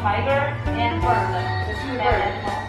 Tiger and worm. The two.